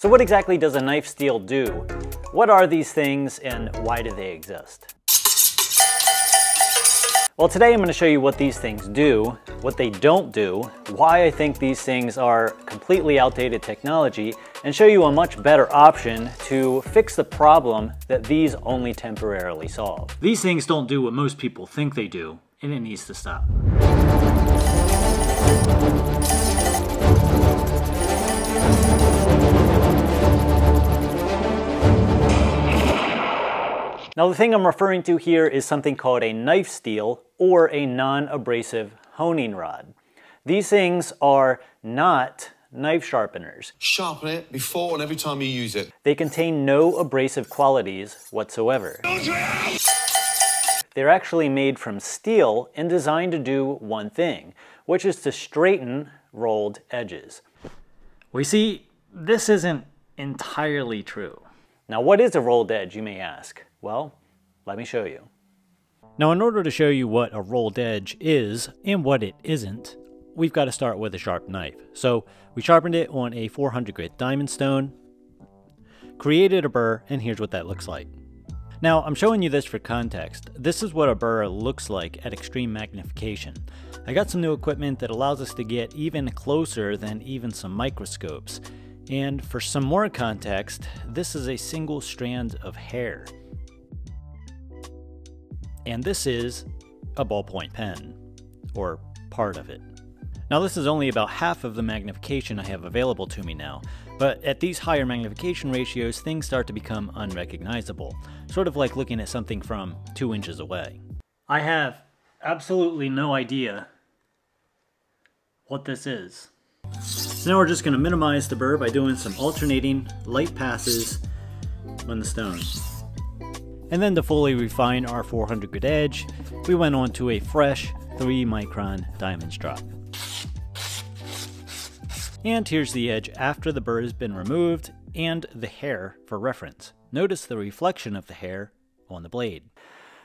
So what exactly does a knife steel do? What are these things and why do they exist? Well, today I'm going to show you what these things do, what they don't do, why I think these things are completely outdated technology, and show you a much better option to fix the problem that these only temporarily solve. These things don't do what most people think they do, and it needs to stop. Now the thing I'm referring to here is something called a knife steel or a non-abrasive honing rod. These things are not knife sharpeners. Sharpen it before and every time you use it. They contain no abrasive qualities whatsoever. They're actually made from steel and designed to do one thing, which is to straighten rolled edges. We see, this isn't entirely true. Now what is a rolled edge, you may ask? Well, let me show you. Now in order to show you what a rolled edge is and what it isn't, we've got to start with a sharp knife. So we sharpened it on a 400 grit diamond stone, created a burr, and here's what that looks like. Now, I'm showing you this for context. This is what a burr looks like at extreme magnification. I got some new equipment that allows us to get even closer than even some microscopes. And for some more context, this is a single strand of hair and this is a ballpoint pen, or part of it. Now this is only about half of the magnification I have available to me now, but at these higher magnification ratios things start to become unrecognizable, sort of like looking at something from two inches away. I have absolutely no idea what this is. So now we're just going to minimize the burr by doing some alternating light passes on the stone. And then to fully refine our 400 grit edge, we went on to a fresh 3 micron diamond strop. And here's the edge after the burr has been removed and the hair for reference. Notice the reflection of the hair on the blade.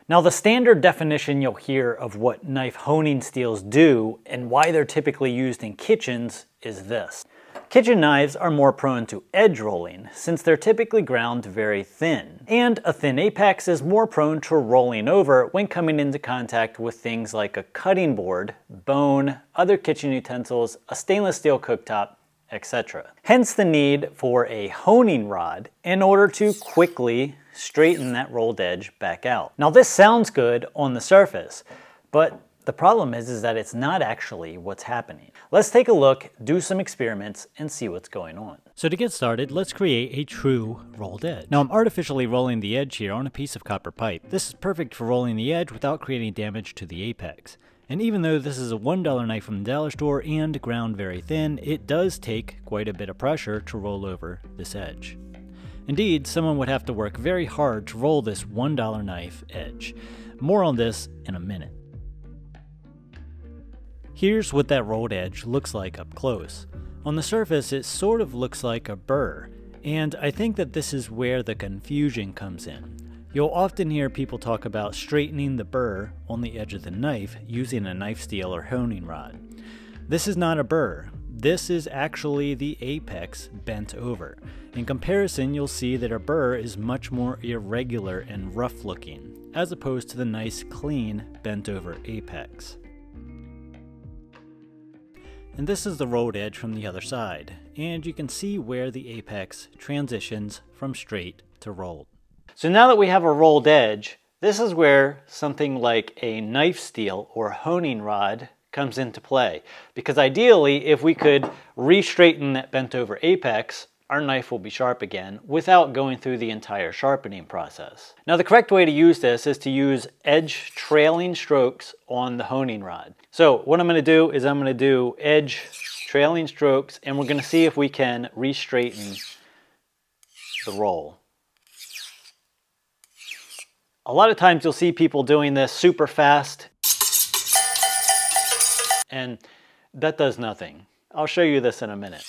Now the standard definition you'll hear of what knife honing steels do and why they're typically used in kitchens is this. Kitchen knives are more prone to edge rolling since they're typically ground very thin, and a thin apex is more prone to rolling over when coming into contact with things like a cutting board, bone, other kitchen utensils, a stainless steel cooktop, etc. Hence the need for a honing rod in order to quickly straighten that rolled edge back out. Now this sounds good on the surface, but the problem is, is that it's not actually what's happening. Let's take a look, do some experiments, and see what's going on. So to get started, let's create a true rolled edge. Now I'm artificially rolling the edge here on a piece of copper pipe. This is perfect for rolling the edge without creating damage to the apex. And even though this is a $1 knife from the dollar store and ground very thin, it does take quite a bit of pressure to roll over this edge. Indeed, someone would have to work very hard to roll this $1 knife edge. More on this in a minute. Here's what that rolled edge looks like up close. On the surface, it sort of looks like a burr, and I think that this is where the confusion comes in. You'll often hear people talk about straightening the burr on the edge of the knife using a knife steel or honing rod. This is not a burr. This is actually the apex bent over. In comparison, you'll see that a burr is much more irregular and rough looking, as opposed to the nice clean bent over apex. And this is the rolled edge from the other side, and you can see where the apex transitions from straight to rolled. So now that we have a rolled edge, this is where something like a knife steel or honing rod comes into play. Because ideally, if we could re-straighten that bent over apex, our knife will be sharp again without going through the entire sharpening process. Now the correct way to use this is to use edge trailing strokes on the honing rod. So what I'm going to do is I'm going to do edge trailing strokes and we're going to see if we can re-straighten the roll. A lot of times you'll see people doing this super fast and that does nothing. I'll show you this in a minute.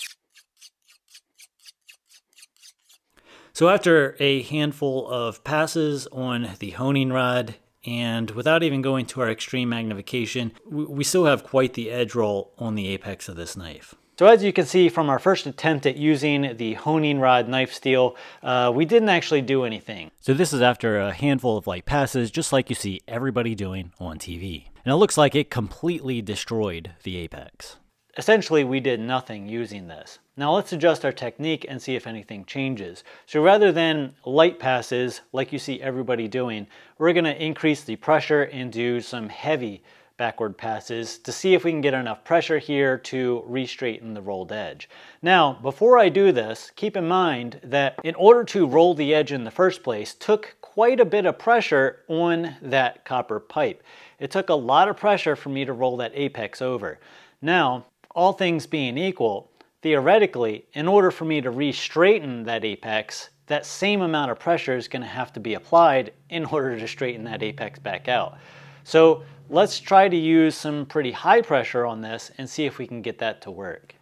So after a handful of passes on the honing rod, and without even going to our extreme magnification, we still have quite the edge roll on the apex of this knife. So as you can see from our first attempt at using the honing rod knife steel, uh, we didn't actually do anything. So this is after a handful of light passes, just like you see everybody doing on TV. And it looks like it completely destroyed the apex. Essentially, we did nothing using this. Now let's adjust our technique and see if anything changes. So rather than light passes, like you see everybody doing, we're gonna increase the pressure and do some heavy backward passes to see if we can get enough pressure here to re-straighten the rolled edge. Now, before I do this, keep in mind that in order to roll the edge in the first place took quite a bit of pressure on that copper pipe. It took a lot of pressure for me to roll that apex over. Now, all things being equal, theoretically, in order for me to re-straighten that apex, that same amount of pressure is going to have to be applied in order to straighten that apex back out. So let's try to use some pretty high pressure on this and see if we can get that to work.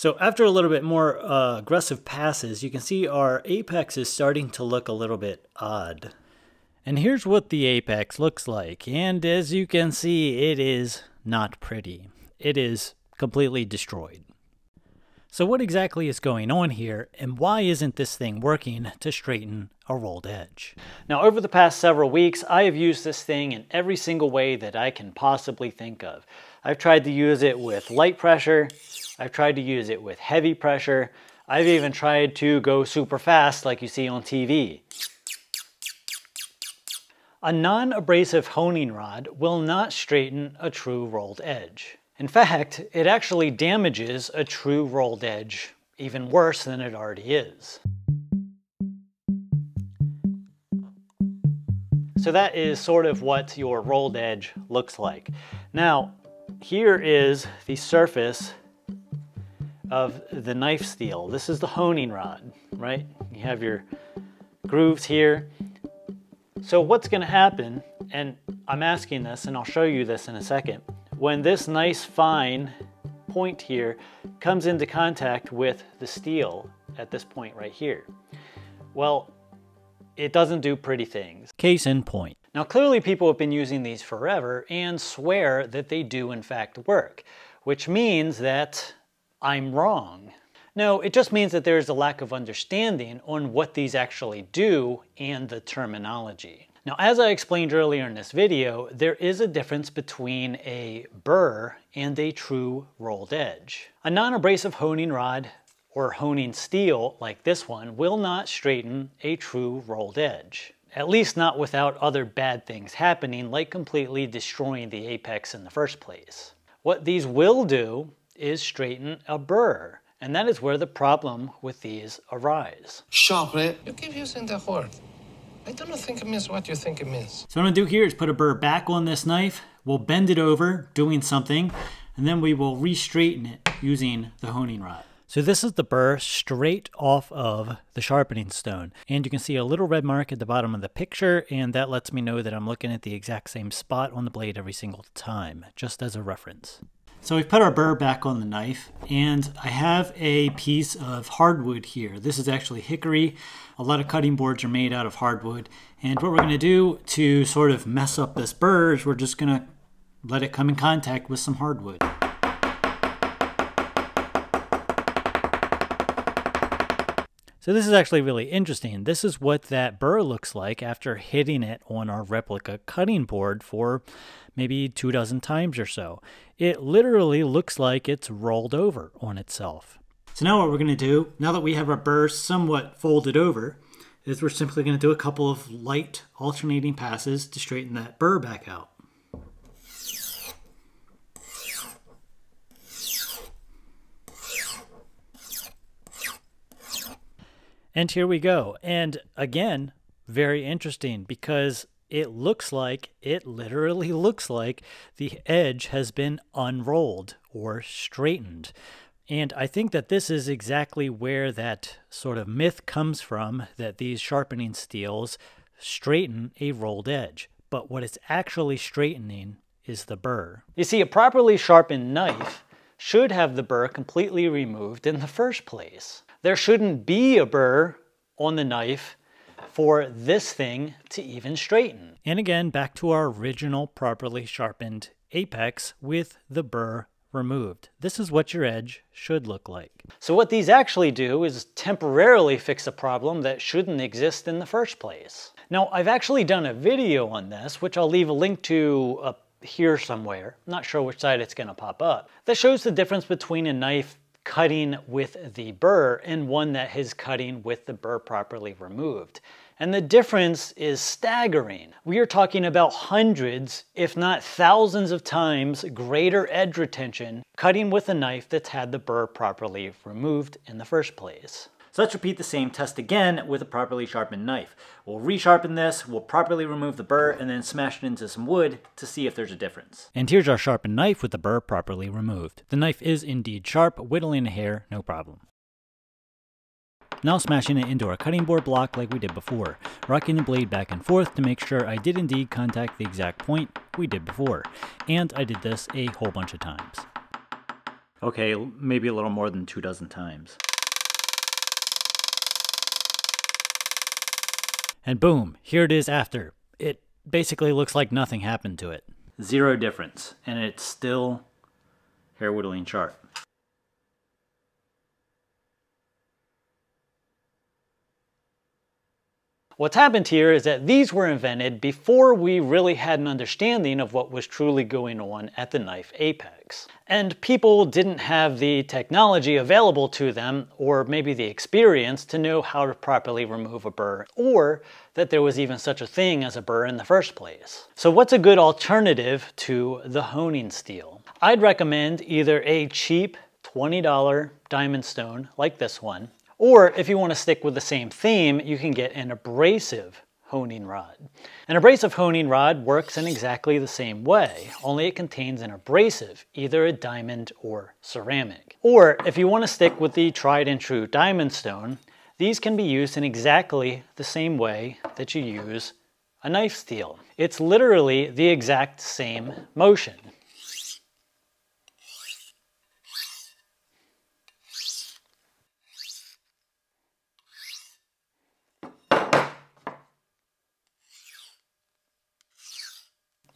So after a little bit more uh, aggressive passes, you can see our apex is starting to look a little bit odd. And here's what the apex looks like. And as you can see, it is not pretty. It is completely destroyed. So what exactly is going on here, and why isn't this thing working to straighten a rolled edge? Now over the past several weeks, I have used this thing in every single way that I can possibly think of. I've tried to use it with light pressure, I've tried to use it with heavy pressure, I've even tried to go super fast like you see on TV. A non-abrasive honing rod will not straighten a true rolled edge. In fact, it actually damages a true rolled edge even worse than it already is. So that is sort of what your rolled edge looks like. Now, here is the surface of the knife steel. This is the honing rod, right? You have your grooves here. So what's gonna happen, and I'm asking this and I'll show you this in a second, when this nice fine point here comes into contact with the steel at this point right here. Well, it doesn't do pretty things. Case in point. Now clearly people have been using these forever and swear that they do in fact work, which means that I'm wrong. No, it just means that there is a lack of understanding on what these actually do and the terminology. Now, as I explained earlier in this video, there is a difference between a burr and a true rolled edge. A non-abrasive honing rod or honing steel like this one will not straighten a true rolled edge. At least not without other bad things happening like completely destroying the apex in the first place. What these will do is straighten a burr, and that is where the problem with these arise. Sharpen it. You keep using the word. I don't think it means what you think it means. So what I'm gonna do here is put a burr back on this knife. We'll bend it over, doing something, and then we will re-straighten it using the honing rod. So this is the burr straight off of the sharpening stone. And you can see a little red mark at the bottom of the picture, and that lets me know that I'm looking at the exact same spot on the blade every single time, just as a reference. So we've put our burr back on the knife and I have a piece of hardwood here. This is actually hickory. A lot of cutting boards are made out of hardwood. And what we're gonna do to sort of mess up this burr is we're just gonna let it come in contact with some hardwood. So this is actually really interesting. This is what that burr looks like after hitting it on our replica cutting board for maybe two dozen times or so. It literally looks like it's rolled over on itself. So now what we're going to do, now that we have our burr somewhat folded over, is we're simply going to do a couple of light alternating passes to straighten that burr back out. And here we go. And again, very interesting because it looks like, it literally looks like the edge has been unrolled or straightened. And I think that this is exactly where that sort of myth comes from that these sharpening steels straighten a rolled edge. But what it's actually straightening is the burr. You see, a properly sharpened knife should have the burr completely removed in the first place. There shouldn't be a burr on the knife for this thing to even straighten. And again, back to our original properly sharpened apex with the burr removed. This is what your edge should look like. So what these actually do is temporarily fix a problem that shouldn't exist in the first place. Now, I've actually done a video on this, which I'll leave a link to up here somewhere, I'm not sure which side it's gonna pop up, that shows the difference between a knife cutting with the burr and one that is cutting with the burr properly removed. And the difference is staggering. We are talking about hundreds, if not thousands of times greater edge retention cutting with a knife that's had the burr properly removed in the first place. So let's repeat the same test again with a properly sharpened knife. We'll resharpen this, we'll properly remove the burr, and then smash it into some wood to see if there's a difference. And here's our sharpened knife with the burr properly removed. The knife is indeed sharp, whittling a hair, no problem. Now smashing it into our cutting board block like we did before, rocking the blade back and forth to make sure I did indeed contact the exact point we did before. And I did this a whole bunch of times. Okay, maybe a little more than two dozen times. And boom, here it is after. It basically looks like nothing happened to it. Zero difference, and it's still hair whittling sharp. What's happened here is that these were invented before we really had an understanding of what was truly going on at the knife apex. And people didn't have the technology available to them, or maybe the experience, to know how to properly remove a burr, or that there was even such a thing as a burr in the first place. So what's a good alternative to the honing steel? I'd recommend either a cheap $20 diamond stone like this one, or if you want to stick with the same theme, you can get an abrasive honing rod. An abrasive honing rod works in exactly the same way, only it contains an abrasive, either a diamond or ceramic. Or if you want to stick with the tried and true diamond stone, these can be used in exactly the same way that you use a knife steel. It's literally the exact same motion.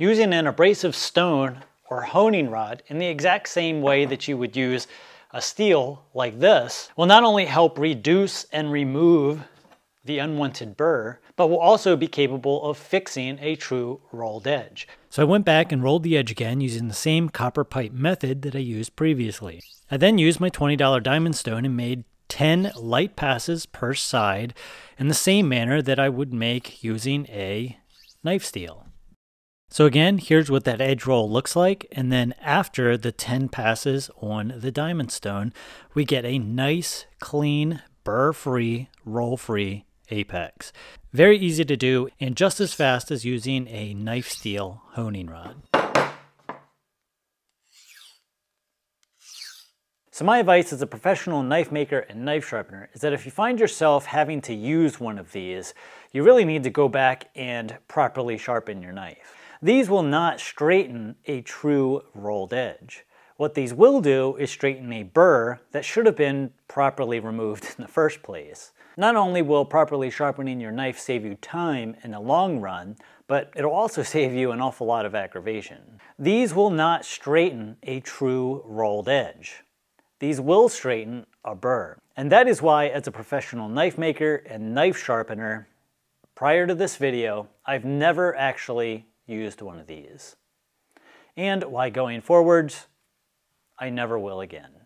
Using an abrasive stone or honing rod in the exact same way that you would use a steel like this will not only help reduce and remove the unwanted burr, but will also be capable of fixing a true rolled edge. So I went back and rolled the edge again using the same copper pipe method that I used previously. I then used my $20 diamond stone and made 10 light passes per side in the same manner that I would make using a knife steel. So again, here's what that edge roll looks like. And then after the 10 passes on the diamond stone, we get a nice, clean, burr-free, roll-free apex. Very easy to do and just as fast as using a knife steel honing rod. So my advice as a professional knife maker and knife sharpener is that if you find yourself having to use one of these, you really need to go back and properly sharpen your knife. These will not straighten a true rolled edge. What these will do is straighten a burr that should have been properly removed in the first place. Not only will properly sharpening your knife save you time in the long run, but it'll also save you an awful lot of aggravation. These will not straighten a true rolled edge. These will straighten a burr. And that is why as a professional knife maker and knife sharpener, prior to this video, I've never actually used one of these. And why going forwards, I never will again.